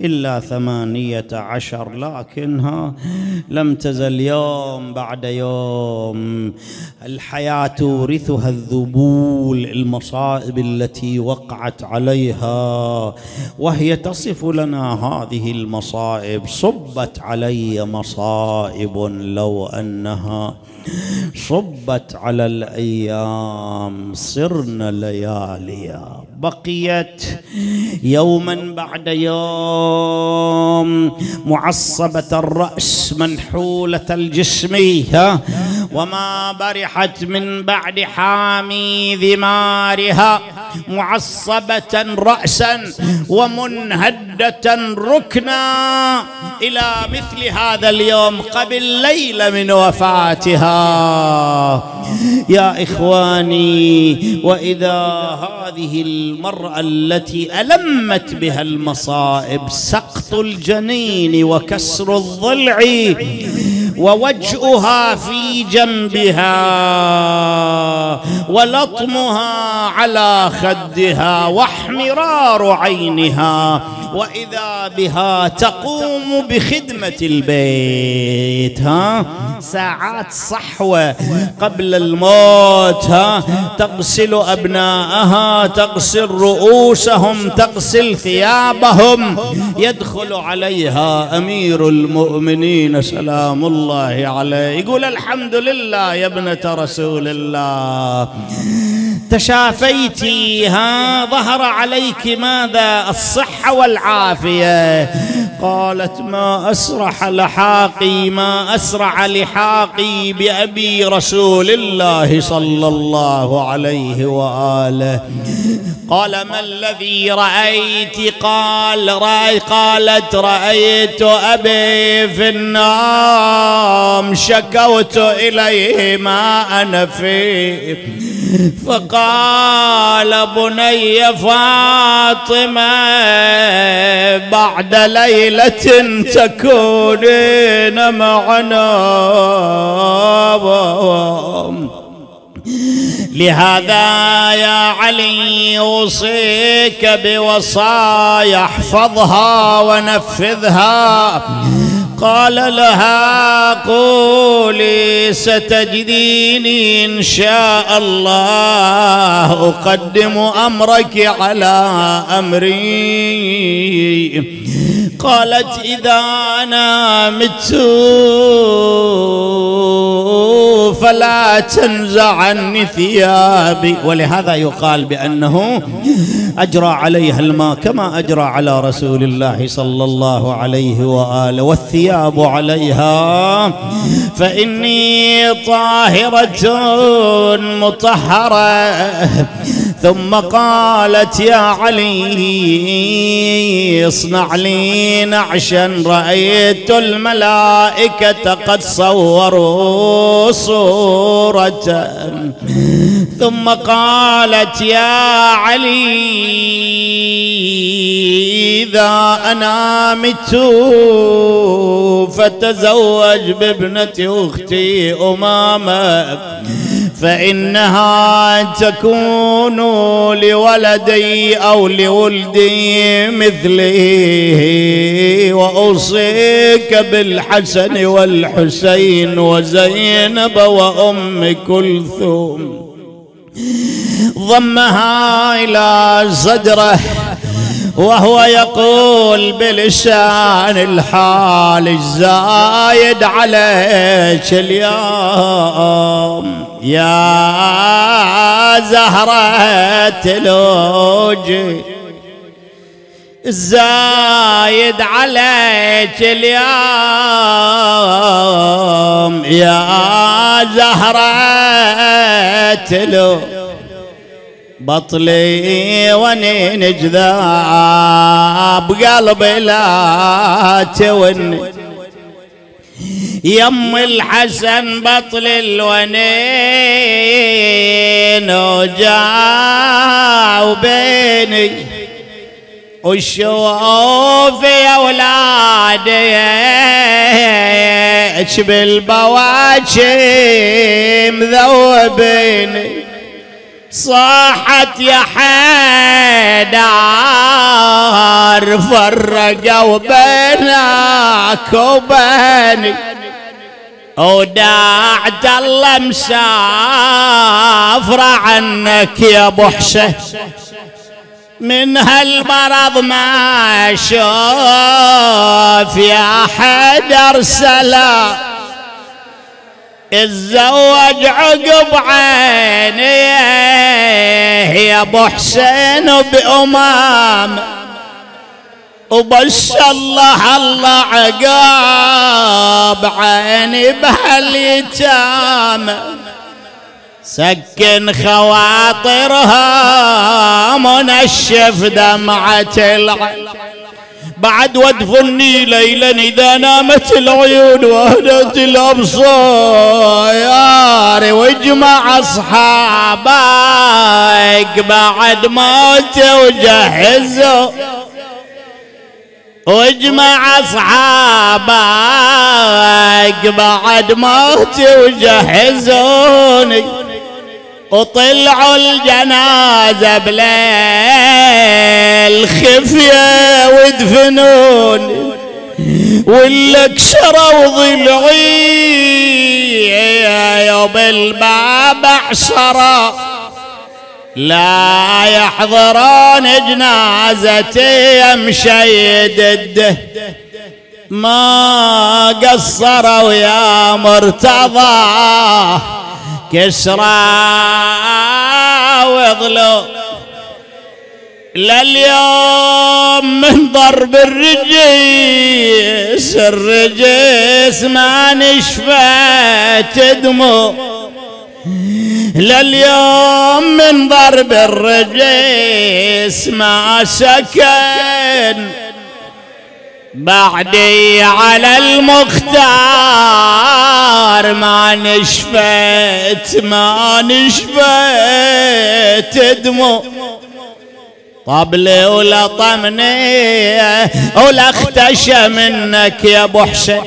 إلا ثمانية عشر لكنها لم تزل يوم بعد يوم. الحياة تورثها الذبول المصائب التي وقعت عليها وهي تصف لنا هذه المصائب. صبت علي مصائب لو أنها صبت على الأيام. صرنا لياليا. بقيت يوما بعد يوم معصبة الرأس منحولة الجسم وما برحت من بعد حامي ذمارها معصبة راسا ومنهدة ركنا إلى مثل هذا اليوم قبل ليلة من وفاتها. يا إخواني وإذا هذه المرأة التي ألمت بها المصائب سقط الجنين وكسر الضلع ووجهها في جنبها ولطمها على خدها واحمرار عينها وإذا بها تقوم بخدمة البيت ها؟ ساعات صحوة قبل الموت ها؟ تغسل أبناءها تغسل رؤوسهم تغسل ثيابهم يدخل عليها أمير المؤمنين سلام الله عليه. يقول الحمد لله يا ابنة رسول الله. تشافيتي ها ظهر عليك ماذا؟ الصحة والعافية. قالت ما أسرح لحاقي ما أسرع لحاقي بأبي رسول الله صلى الله عليه وآله. قال ما الذي رأيت؟ قال رأي قالت رأيت أبي في النوم شكوت إليه ما أنا فيه. فقال بني فاطمة بعد ليلة تكونين معنا. لهذا يا علي أوصيك بوصايا احفظها ونفذها. قال لها قولي ستجديني إن شاء الله أقدم أمرك على أمري. قالت إذا أنا مت فلا تنزع عني ثيابي. ولهذا يقال بأنه أجرى عليها الماء كما أجرى على رسول الله صلى الله عليه وآله والثياب عليها. فإني طاهرة مطهرة. ثم قالت يا علي اصنع لي نعشا. رأيت الملائكة قد صوروا صورة. ثم قالت يا علي إذا أنا مت فتزوج بابنة أختي أمامة. فإنها تكون لولدي أو لولدي مثلي وأوصيك بالحسن والحسين وزينب وأم كلثوم. ضمها إلى صدره وهو يقول بلسان الحال الزايد عليك اليوم. يا زهرة تلوجي الزايد عليك اليوم. يا زهرة تلو بطلي ونين جذاب قلبي لا توني يم الحسن بطل الونين وجاء بيني وشوف يا ولادي بالبواجي مذوبيني صاحت يا حيدر فرقوا بينك وبيني وداعت الله مسافرة عنك يا ابو حسين من هالمرض ما شوف يا حدر سلام اتزوج عقب عيني يا ابو حسين بأمام وبس الله الله عقاب عيني بهاليتام سكن خواطرها منشف دمعة العين. بعد ودفني ليلا إذا نامت العيون وهدت الأبصار. واجمع أصحابك بعد موت وجهزوا. واجمع أصحابك بعد موت وجهزوني. وطلعوا الجنازة بليل خفية ودفنوني ولك شروا ضلعي يا بالباب عشرة لا يحضرون جنازتي مشيد الده. ما قصروا يا مرتضى. كسرى وظلوا. لليوم من ضرب الرجيس الرجيس ما نشفت دمو لليوم من ضرب الرجيس ما سكن. بعدي على المختار ما نشفت ما نشفت دمو طبلي ولا طمني ولا اختشى منك يا ابو حسين